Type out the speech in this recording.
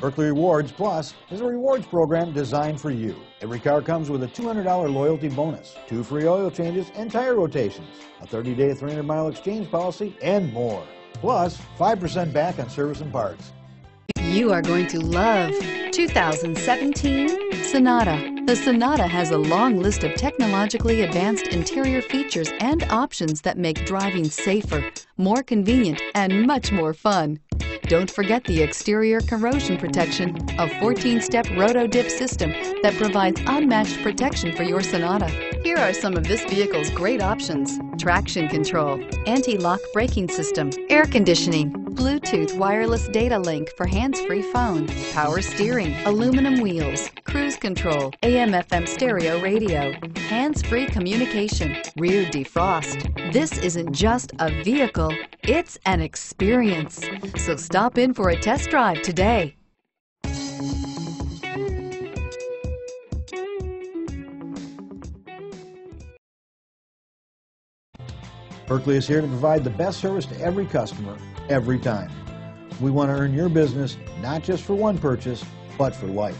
Buerkle Rewards Plus is a rewards program designed for you. Every car comes with a $200 loyalty bonus, two free oil changes and tire rotations, a 30-day 300-mile exchange policy, and more. Plus, 5% back on service and parts. You are going to love 2017 Sonata. The Sonata has a long list of technologically advanced interior features and options that make driving safer, more convenient, and much more fun. Don't forget the exterior corrosion protection, a 14-step roto-dip system that provides unmatched protection for your Sonata. Here are some of this vehicle's great options. Traction control, anti-lock braking system, air conditioning, Bluetooth wireless data link for hands-free phone, power steering, aluminum wheels, cruise control, AM FM stereo radio, hands-free communication, rear defrost. This isn't just a vehicle, it's an experience. So stop in for a test drive today. Buerkle is here to provide the best service to every customer, every time. We want to earn your business not just for one purchase, but for life.